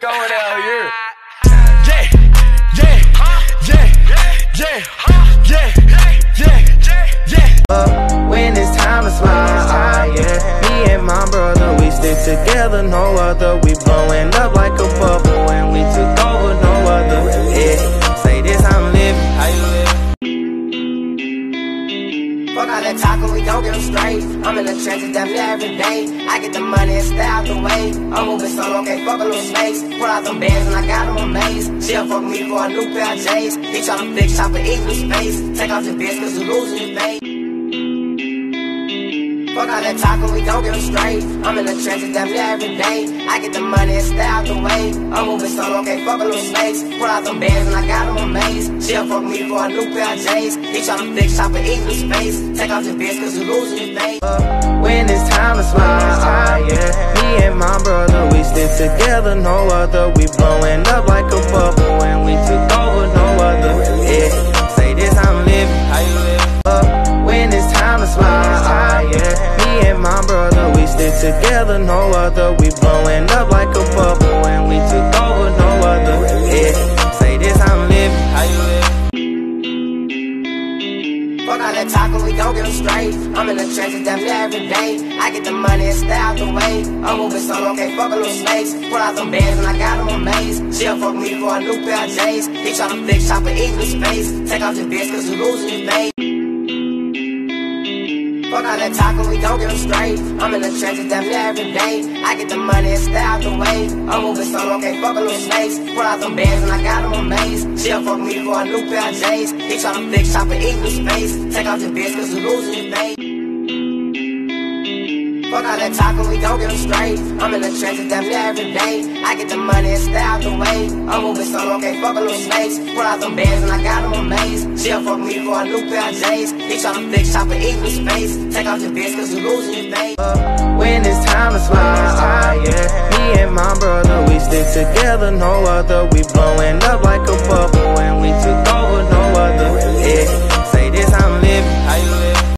going out here. Yeah, yeah, yeah, yeah, yeah, yeah, yeah. up when it's time to slide. Yeah, me and my brother, we stick together, no other. We blowing up like a bubble, Fuck all that talk talking, we don't get them straight. I'm in the trenches damn near every day. I get the money and stay out the way. I'm moving solo, can't fuck with little space. Pull out them bands and I got them amazed. She'll fuck me for a new pair of J's. He tryna fix shop and eat new space. Take off your bitch cause you losing your face. Fuck all that talk talking, we don't get them straight. I'm in the trenches damn near every day. I get the money and stay out the way. I'm moving solo, can't fuck with little space. Pull out them bands and I got them amazed. She'll fuck me for a new pair of J's. He tryna fix shop eat new space. Take off your bitch cause you losing your face. up when it's time to slide. Yeah, me and my brother, we stick together, no other. We blowing up like a bubble, and we took over, no other. Yeah, say this, I'm living. How you live? Uh, when it's time to slide. Yeah, me and my brother, we stick together, no other. We blowing up like Fuck all that talking, we gon' get straight. I'm in the trenches damn near every day. I get the money and stay out the way. I'm moving solo, can't fuck with little snakes. Pull out them bands and I got them amazed. She'll fuck me for a new pair of J's. He tryna fix shop and eat new space. Take off your bitch cause you losing your face. Fuck all that talking, we gon' get straight. I'm in the trenches damn near every day. I get the money and stay out the way. I'm moving solo, can't fuck with little snakes. Pull out them bands and I got them amazed. She'll fuck me for a new pair of J's. He tryna fix shop and eat new space. Take off your bitch cause you losing face. Fuck all that talk, talking, we gon' get them straight. I'm in the trenches damn near every day. I get the money and stay out the way. I'm moving solo, can't fuck with little snakes. Pull out them bands and I got them amazed. She'll fuck me for a new pair of J's. He tryna fix shop and eat space. Take off your bitch cause you losing your face. when it's time to slide. Yeah, me and my brother, we stick together, no other. We